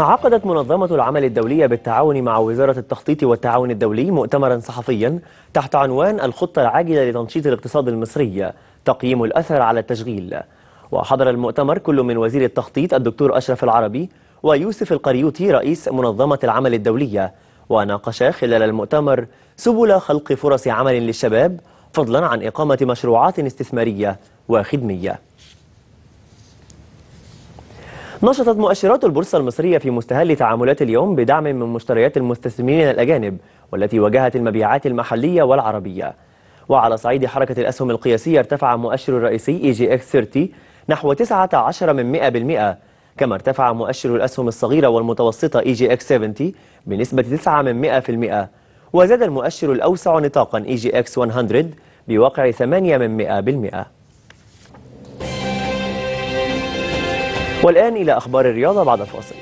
عقدت منظمة العمل الدولية بالتعاون مع وزارة التخطيط والتعاون الدولي مؤتمرا صحفيا تحت عنوان الخطة العاجلة لتنشيط الاقتصاد المصري تقييم الأثر على التشغيل. وحضر المؤتمر كل من وزير التخطيط الدكتور أشرف العربي ويوسف القريوتي رئيس منظمة العمل الدولية. وناقشا خلال المؤتمر سبل خلق فرص عمل للشباب فضلا عن إقامة مشروعات استثمارية وخدمية. نشطت مؤشرات البورصة المصرية في مستهل تعاملات اليوم بدعم من مشتريات المستثمرين الأجانب والتي واجهت المبيعات المحلية والعربية. وعلى صعيد حركة الأسهم القياسية ارتفع مؤشر الرئيسي EGX 30 نحو 19 من 100% كما ارتفع مؤشر الأسهم الصغيرة والمتوسطة EGX 70 بنسبة 9 من 100% وزاد المؤشر الأوسع نطاقا EGX 100 بواقع 8 من 100% والآن إلى أخبار الرياضة بعد الفاصل.